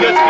Let's go.